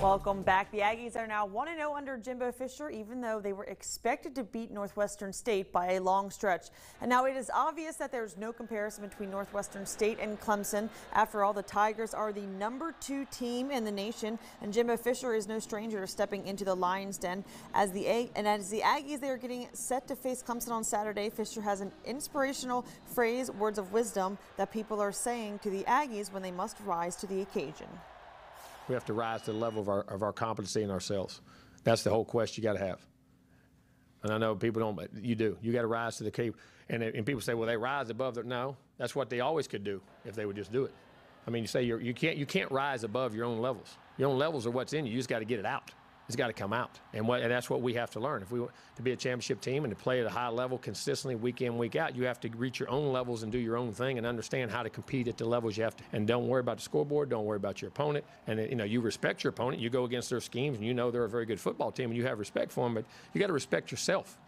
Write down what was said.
Welcome back. The Aggies are now 1 0 under Jimbo Fisher, even though they were expected to beat Northwestern State by a long stretch. And now it is obvious that there's no comparison between Northwestern State and Clemson. After all, the Tigers are the number two team in the nation, and Jimbo Fisher is no stranger to stepping into the Lions' den. As the and as the Aggies they are getting set to face Clemson on Saturday, Fisher has an inspirational phrase, words of wisdom that people are saying to the Aggies when they must rise to the occasion. We have to rise to the level of our, of our competency in ourselves. That's the whole quest you got to have. And I know people don't, but you do. You got to rise to the key. And, and people say, well, they rise above the. No, that's what they always could do if they would just do it. I mean, you say you're, you can't you can't rise above your own levels. Your own levels are what's in you. You just got to get it out. It's got to come out, and, what, and that's what we have to learn. If we want to be a championship team and to play at a high level consistently, week in, week out, you have to reach your own levels and do your own thing and understand how to compete at the levels you have to. And don't worry about the scoreboard. Don't worry about your opponent. And you know, you respect your opponent. You go against their schemes, and you know they're a very good football team, and you have respect for them. But you got to respect yourself.